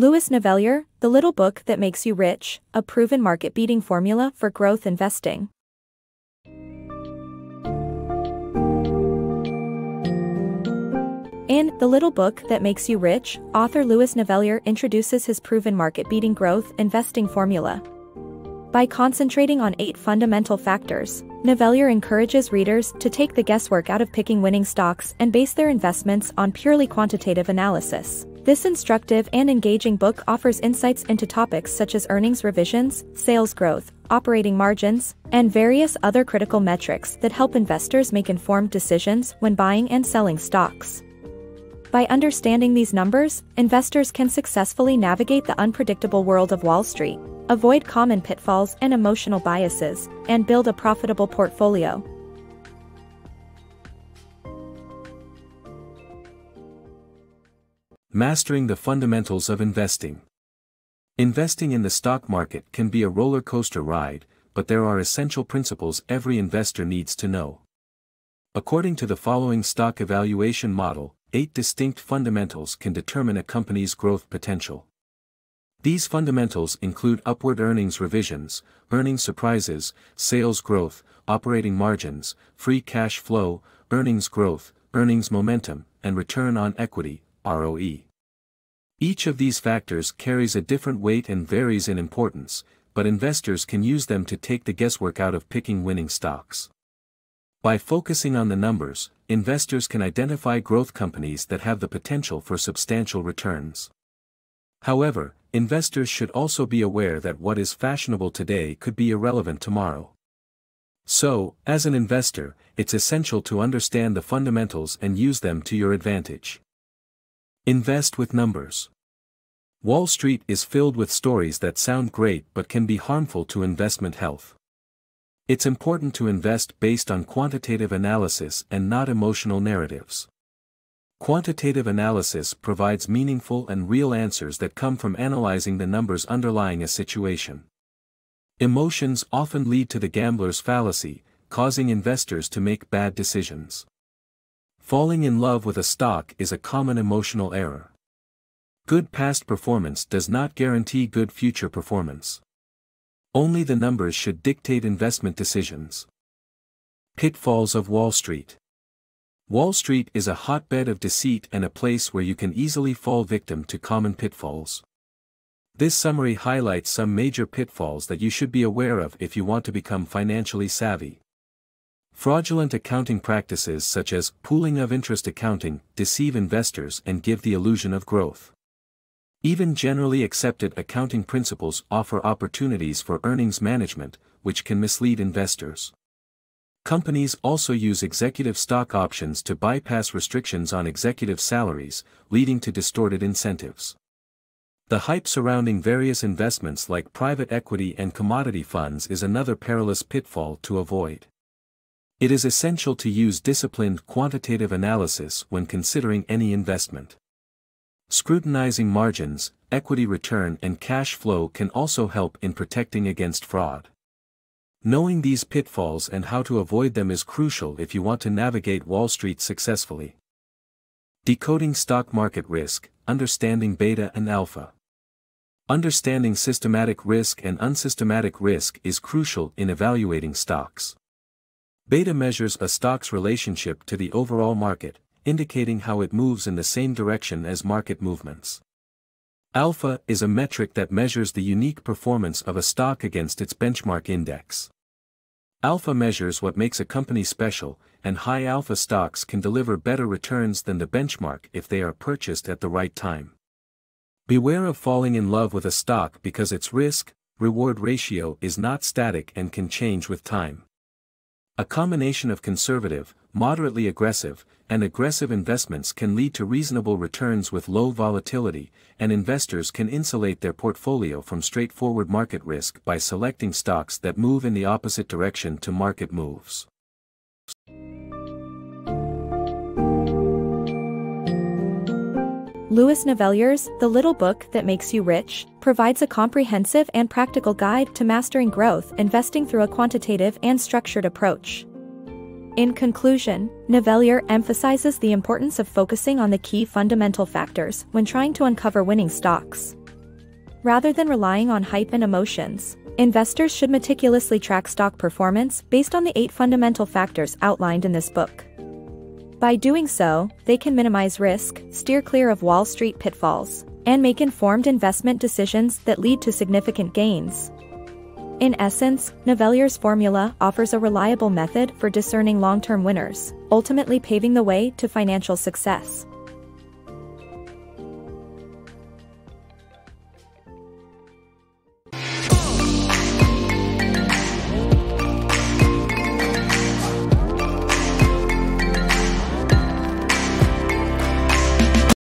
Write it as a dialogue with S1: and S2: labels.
S1: Louis Navellier, The Little Book That Makes You Rich, a proven market beating formula for growth investing. In The Little Book That Makes You Rich, author Louis Navellier introduces his proven market beating growth investing formula. By concentrating on eight fundamental factors, Navellier encourages readers to take the guesswork out of picking winning stocks and base their investments on purely quantitative analysis. This instructive and engaging book offers insights into topics such as earnings revisions, sales growth, operating margins, and various other critical metrics that help investors make informed decisions when buying and selling stocks. By understanding these numbers, investors can successfully navigate the unpredictable world of Wall Street, avoid common pitfalls and emotional biases, and build a profitable portfolio.
S2: Mastering the fundamentals of investing. Investing in the stock market can be a roller coaster ride, but there are essential principles every investor needs to know. According to the following stock evaluation model, eight distinct fundamentals can determine a company's growth potential. These fundamentals include upward earnings revisions, earnings surprises, sales growth, operating margins, free cash flow, earnings growth, earnings momentum, and return on equity, ROE. Each of these factors carries a different weight and varies in importance, but investors can use them to take the guesswork out of picking winning stocks. By focusing on the numbers, investors can identify growth companies that have the potential for substantial returns. However, investors should also be aware that what is fashionable today could be irrelevant tomorrow. So, as an investor, it's essential to understand the fundamentals and use them to your advantage. Invest with numbers. Wall Street is filled with stories that sound great but can be harmful to investment health. It's important to invest based on quantitative analysis and not emotional narratives. Quantitative analysis provides meaningful and real answers that come from analyzing the numbers underlying a situation. Emotions often lead to the gambler's fallacy, causing investors to make bad decisions. Falling in love with a stock is a common emotional error. Good past performance does not guarantee good future performance. Only the numbers should dictate investment decisions. Pitfalls of Wall Street Wall Street is a hotbed of deceit and a place where you can easily fall victim to common pitfalls. This summary highlights some major pitfalls that you should be aware of if you want to become financially savvy. Fraudulent accounting practices such as pooling of interest accounting deceive investors and give the illusion of growth. Even generally accepted accounting principles offer opportunities for earnings management, which can mislead investors. Companies also use executive stock options to bypass restrictions on executive salaries, leading to distorted incentives. The hype surrounding various investments like private equity and commodity funds is another perilous pitfall to avoid. It is essential to use disciplined quantitative analysis when considering any investment. Scrutinizing margins, equity return and cash flow can also help in protecting against fraud. Knowing these pitfalls and how to avoid them is crucial if you want to navigate Wall Street successfully. Decoding stock market risk, understanding beta and alpha. Understanding systematic risk and unsystematic risk is crucial in evaluating stocks. Beta measures a stock's relationship to the overall market, indicating how it moves in the same direction as market movements. Alpha is a metric that measures the unique performance of a stock against its benchmark index. Alpha measures what makes a company special, and high alpha stocks can deliver better returns than the benchmark if they are purchased at the right time. Beware of falling in love with a stock because its risk reward ratio is not static and can change with time. A combination of conservative, moderately aggressive, and aggressive investments can lead to reasonable returns with low volatility, and investors can insulate their portfolio from straightforward market risk by selecting stocks that move in the opposite direction to market moves.
S1: Louis Navellier's The Little Book That Makes You Rich provides a comprehensive and practical guide to mastering growth investing through a quantitative and structured approach. In conclusion, Navellier emphasizes the importance of focusing on the key fundamental factors when trying to uncover winning stocks. Rather than relying on hype and emotions, investors should meticulously track stock performance based on the eight fundamental factors outlined in this book. By doing so, they can minimize risk, steer clear of Wall Street pitfalls, and make informed investment decisions that lead to significant gains. In essence, Navellier's formula offers a reliable method for discerning long-term winners, ultimately paving the way to financial success.